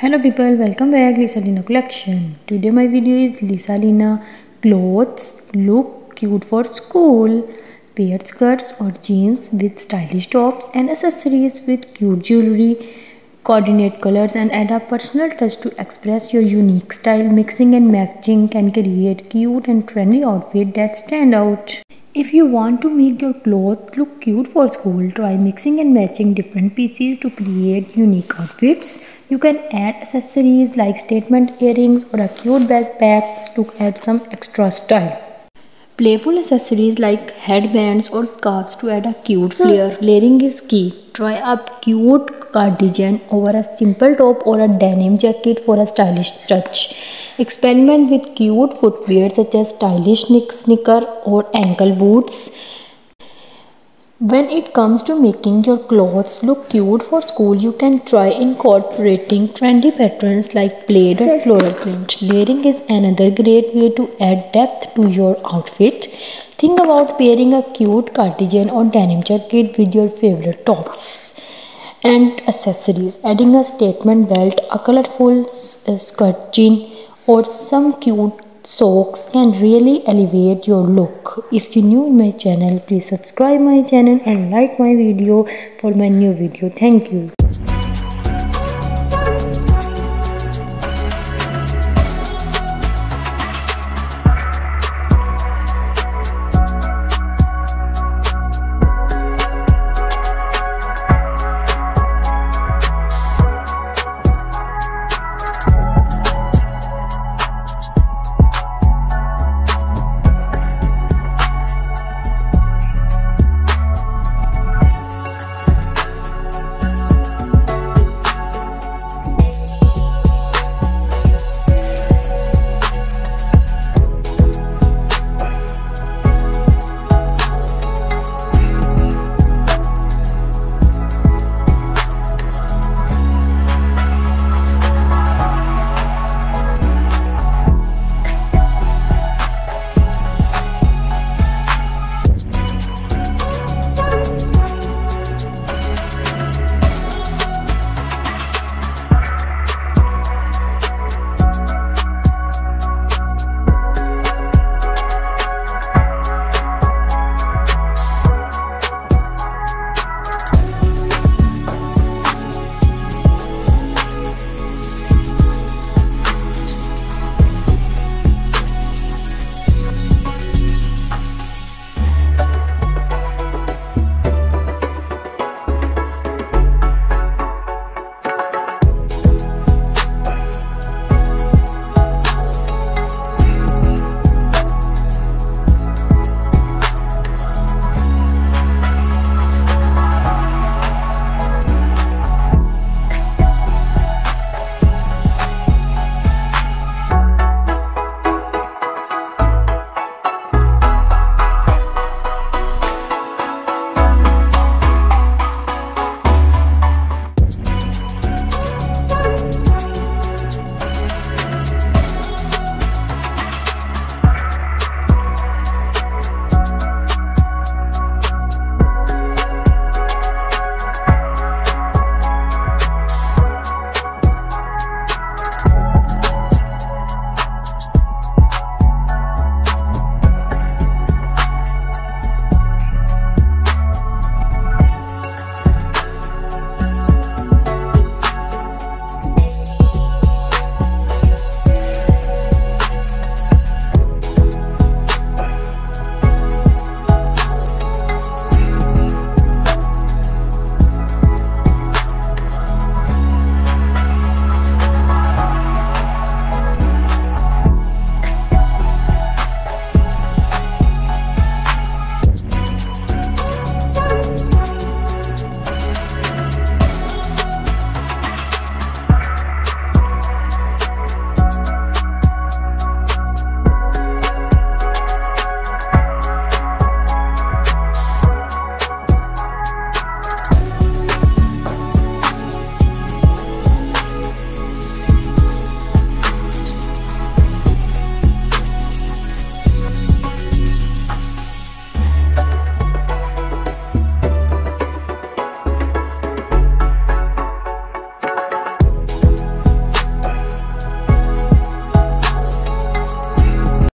Hello people, welcome back Lisa Lena collection. Today my video is Lisa Lena clothes look cute for school. Paired skirts or jeans with stylish tops and accessories with cute jewelry. Coordinate colors and add a personal touch to express your unique style. Mixing and matching can create cute and trendy outfit that stand out. If you want to make your clothes look cute for school, try mixing and matching different pieces to create unique outfits. You can add accessories like statement earrings or a cute backpack to add some extra style. Playful accessories like headbands or scarves to add a cute flair. Layering is key. Try a cute cardigan over a simple top or a denim jacket for a stylish touch. Experiment with cute footwear such as stylish sneaker or ankle boots. When it comes to making your clothes look cute for school, you can try incorporating trendy patterns like plaid or floral print. Layering is another great way to add depth to your outfit. Think about pairing a cute cardigan or denim jacket with your favorite tops and accessories. Adding a statement belt, a colorful skirt jean or some cute socks can really elevate your look. If you're new in my channel please subscribe my channel and like my video for my new video. Thank you